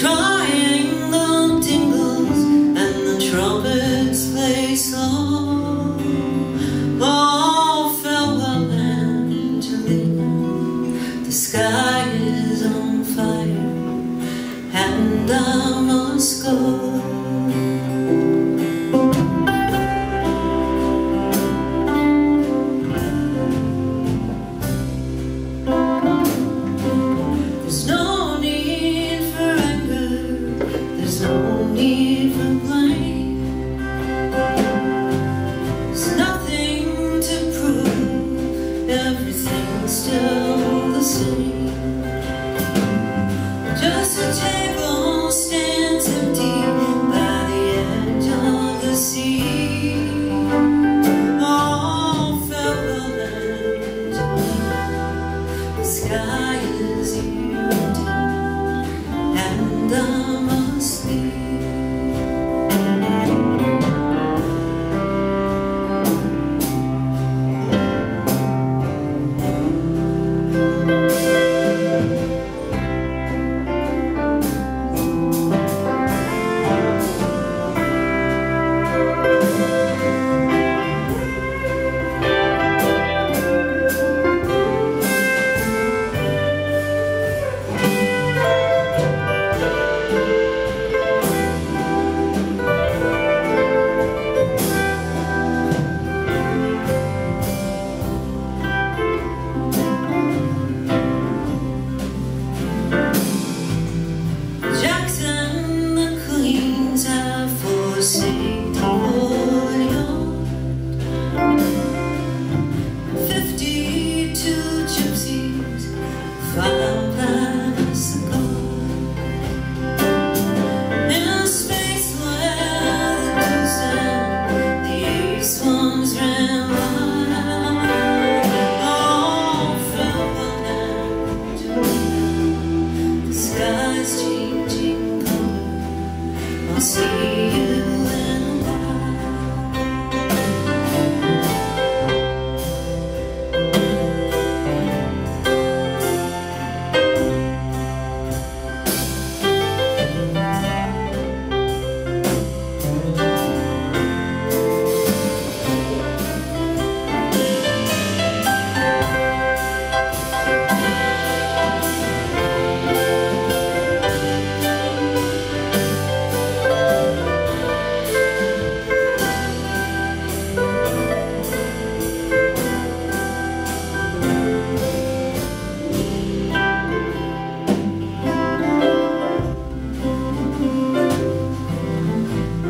The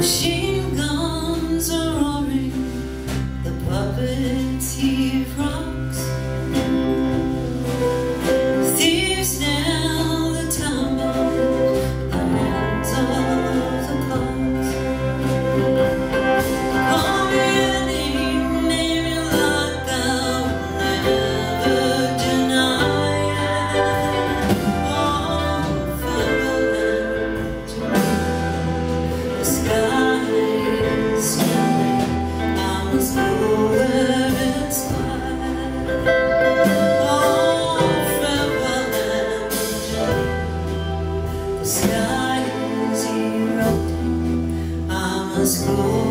Machine erupting. I